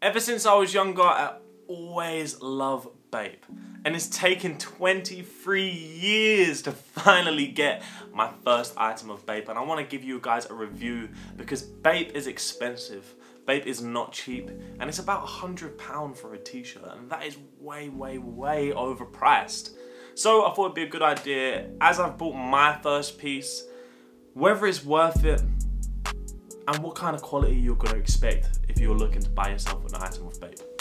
Ever since I was younger, I always loved Bape. And it's taken 23 years to finally get my first item of Bape. And I want to give you guys a review because Bape is expensive. Bape is not cheap and it's about £100 for a t-shirt and that is way, way, way overpriced. So I thought it'd be a good idea, as I've bought my first piece, whether it's worth it and what kind of quality you're going to expect if you're looking to buy yourself an item of Bape.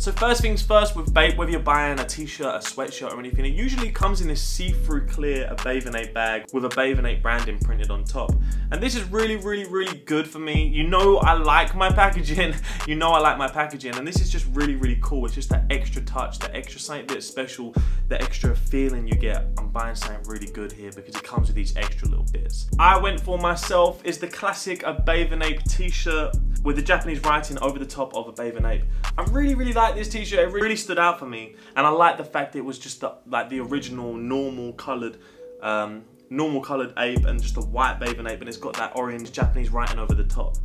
So first things first with Bape, whether you're buying a t-shirt, a sweatshirt or anything, it usually comes in this see-through clear Bathing Ape bag with a Bathing branding printed on top. And this is really, really, really good for me. You know I like my packaging. you know I like my packaging. And this is just really, really cool. It's just that extra touch, that extra something bit special, the extra feeling you get. I'm buying something really good here because it comes with these extra little bits. I went for myself is the classic a Bathing t-shirt with the Japanese writing over the top of a Bathing. I really, really like this t-shirt. It really stood out for me. And I like the fact it was just the, like the original normal coloured um, normal coloured ape and just a white Bathing Ape and it's got that orange Japanese writing over the top.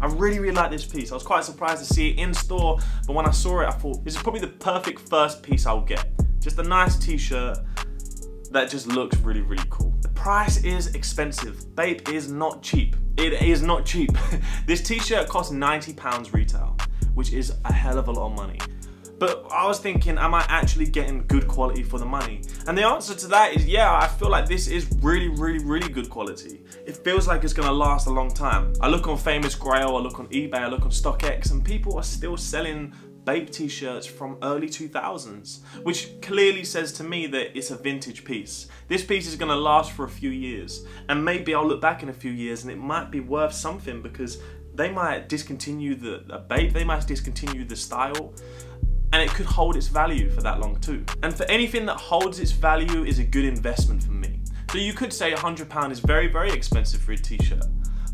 I really, really like this piece. I was quite surprised to see it in store, but when I saw it, I thought this is probably the perfect first piece I'll get. Just a nice t-shirt that just looks really, really cool. The price is expensive. Bape is not cheap. It is not cheap. this t-shirt costs 90 pounds retail, which is a hell of a lot of money. But I was thinking, am I actually getting good quality for the money? And the answer to that is yeah, I feel like this is really, really, really good quality. It feels like it's gonna last a long time. I look on Famous Grail, I look on eBay, I look on StockX, and people are still selling Bape t-shirts from early 2000s, which clearly says to me that it's a vintage piece. This piece is gonna last for a few years, and maybe I'll look back in a few years and it might be worth something because they might discontinue the, the Bape, they might discontinue the style, and it could hold its value for that long too. And for anything that holds its value is a good investment for me. So you could say £100 is very, very expensive for a t-shirt,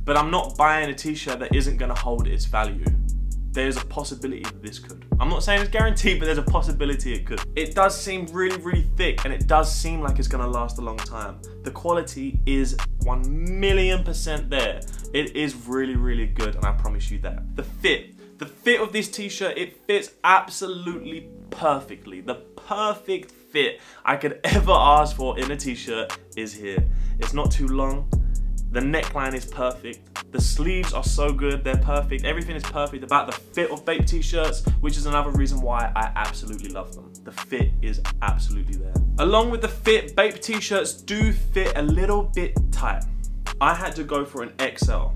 but I'm not buying a t-shirt that isn't gonna hold its value there's a possibility that this could. I'm not saying it's guaranteed, but there's a possibility it could. It does seem really, really thick and it does seem like it's gonna last a long time. The quality is 1 million percent there. It is really, really good and I promise you that. The fit, the fit of this t-shirt, it fits absolutely perfectly. The perfect fit I could ever ask for in a t-shirt is here. It's not too long, the neckline is perfect. The sleeves are so good, they're perfect. Everything is perfect about the fit of Bape t-shirts, which is another reason why I absolutely love them. The fit is absolutely there. Along with the fit, Bape t-shirts do fit a little bit tight. I had to go for an XL,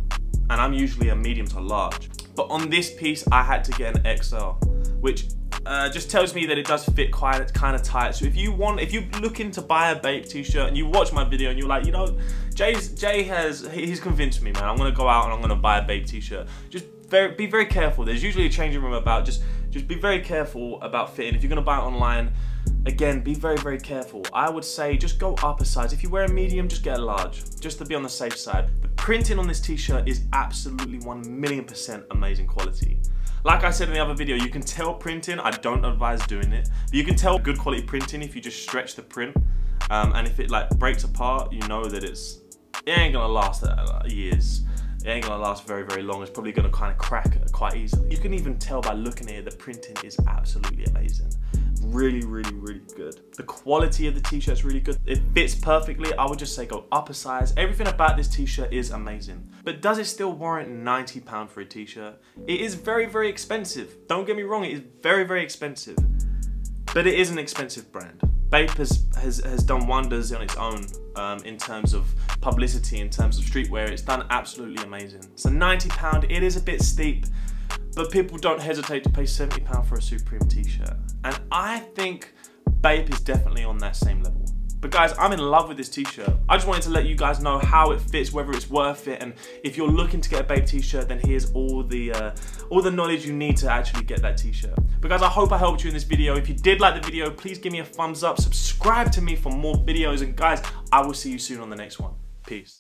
and I'm usually a medium to large. But on this piece, I had to get an XL, which uh, just tells me that it does fit quite kind of tight. So if you want, if you're looking to buy a Bape t-shirt and you watch my video and you're like, you know, Jay's, Jay has, he's convinced me, man. I'm gonna go out and I'm gonna buy a Bape t-shirt. Just very, be very careful. There's usually a changing room about. Just, just be very careful about fitting. If you're gonna buy it online, again, be very, very careful. I would say just go up a size. If you wear a medium, just get a large, just to be on the safe side. The printing on this t-shirt is absolutely one million percent amazing quality. Like I said in the other video, you can tell printing, I don't advise doing it, but you can tell good quality printing if you just stretch the print. Um, and if it like breaks apart, you know that it's, it ain't gonna last uh, years. It ain't gonna last very, very long. It's probably gonna kind of crack quite easily. You can even tell by looking at it, the printing is absolutely amazing really, really, really good. The quality of the t-shirt is really good. It fits perfectly. I would just say go up a size. Everything about this t-shirt is amazing. But does it still warrant 90 pound for a t-shirt? It is very, very expensive. Don't get me wrong, it is very, very expensive. But it is an expensive brand. Bape has, has, has done wonders on its own um, in terms of publicity, in terms of streetwear. It's done absolutely amazing. So 90 pound, it is a bit steep but people don't hesitate to pay £70 for a Supreme t-shirt. And I think Bape is definitely on that same level. But guys, I'm in love with this t-shirt. I just wanted to let you guys know how it fits, whether it's worth it, and if you're looking to get a Bape t-shirt, then here's all the uh, all the knowledge you need to actually get that t-shirt. But guys, I hope I helped you in this video. If you did like the video, please give me a thumbs up, subscribe to me for more videos, and guys, I will see you soon on the next one. Peace.